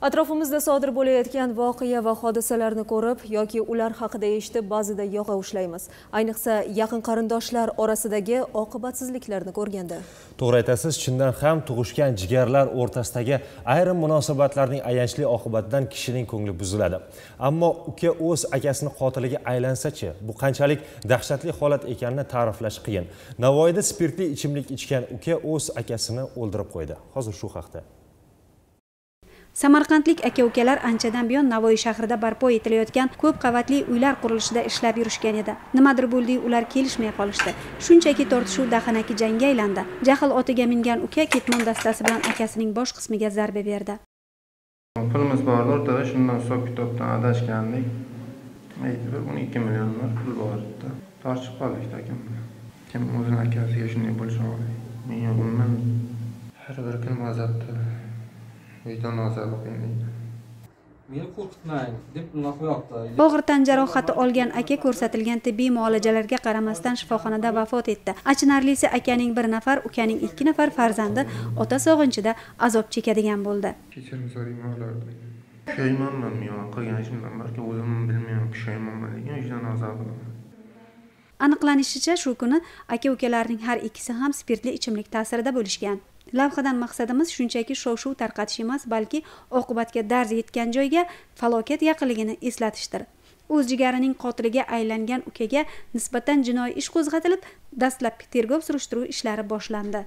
atrofimizda sodir bo'layotgan voqea va hodisalarni ko'rib yoki ular haqida eshitib ba'zida yoqa ushlaymiz. Ayniqsa yaqin qarindoshlar orasidagi oqibatsizliklarni ko'rganda. To'g'ri aytasiz chindan ham tug'ishgan jigarlar o'rtasidagi ayrim munosabatlarning ayanchli oqibatidan kishining ko'ngli buziladi. Ammo uka o'z akasini qotiliga aylansachi bu qanchalik dahshatli holat ekanini ta'riflash qiyin. Navoiyda spirtli ichimlik ichgan uka o'z akasini o'ldirib qo'ydi. Hozir shu haqda. Samarqandlik aka ukalar anchadan buyon navoiy shahrida barpo etilayotgan ko'p qavatli uylar qurilishida ishlab yurishgan edi. Nimadir bo'ldi ular kelishmay qolishdi. Shunchaki tortishuv dahanaki jangga aylandi. Jahl otiga mingan uka ketmon dastasi bilan akasining bosh qismiga zarba berdi. Pulimiz bor o'rtada shundan hisob kitobdan adashgandik. Aytib o'n ikki million pul bor edi tortishib qoldik akam bilan kim o'zini akasiga shunday bo'lishi men umuman har bir kun azobda vijdon azobi qiynaydi meni qo'rqitmang deb nima og'ir tan jarohati olgan aka ko'rsatilgan tibbiy muolajalarga qaramasdan shifoxonada vafot etdi. Achinarlisi akaning bir nafar ukaning ikki nafar farzandi ota sog'inchida azob chekadigan bo'ldi. Kechirim so'rayman ulardan pushaymonman men qilgan ishimdan balki o'zim bilmayman pushaymonman lekin vijdon azobi aniqlanishicha shu kuni aka ukalarning har ikkisi ham spirtli ichimlik ta'sirida bo'lishgan lavhadan maqsadimiz shunchaki shov shuv tarqatish emas balki oqibatga darz yetgan joyga falokat yaqinligini eslatishdir. O'z jigarining qotiliga aylangan ukaga nisbatan jinoiy ish qo'zg'atilib dastlabki tergov surishtiruv ishlari boshlandi.